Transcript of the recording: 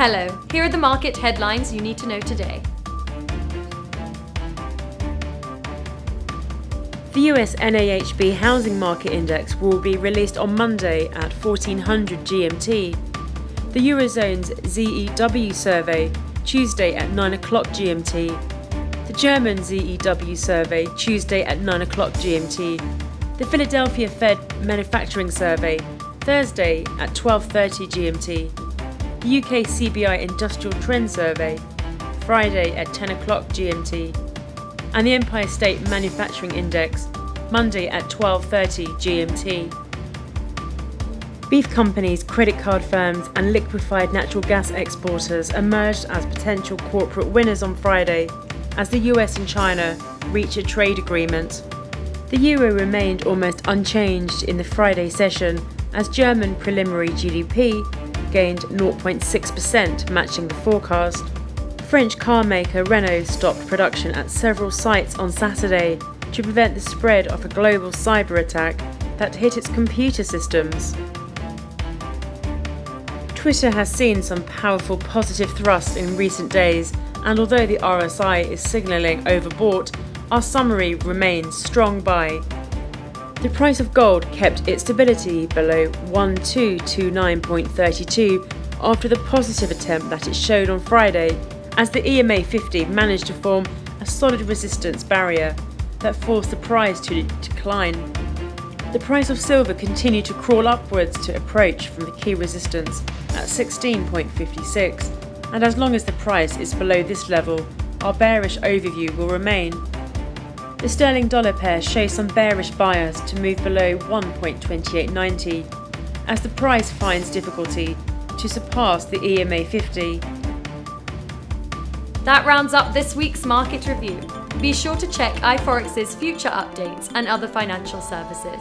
Hello, here are the market headlines you need to know today. The US NAHB Housing Market Index will be released on Monday at 1400 GMT. The Eurozone's ZEW survey Tuesday at 9 o'clock GMT. The German ZEW survey Tuesday at 9 o'clock GMT. The Philadelphia Fed Manufacturing Survey Thursday at 12:30 GMT. UK CBI Industrial Trend Survey Friday at 10 o'clock GMT and the Empire State Manufacturing Index Monday at 12:30 GMT. Beef companies, credit card firms, and liquefied natural gas exporters emerged as potential corporate winners on Friday as the US and China reach a trade agreement. The euro remained almost unchanged in the Friday session as German preliminary GDP gained 0.6%, matching the forecast. French car maker Renault stopped production at several sites on Saturday to prevent the spread of a global cyber attack that hit its computer systems. Twitter has seen some powerful positive thrusts in recent days, and although the RSI is signalling overbought, our summary remains strong buy. The price of gold kept its stability below 1229.32 after the positive attempt that it showed on Friday as the EMA 50 managed to form a solid resistance barrier that forced the price to decline. The price of silver continued to crawl upwards to approach from the key resistance at 16.56, and as long as the price is below this level, our bearish overview will remain. The sterling dollar pair shows some bearish bias to move below 1.2890 as the price finds difficulty to surpass the EMA 50 that rounds up this week's market review. Be sure to check iForex's future updates and other financial services.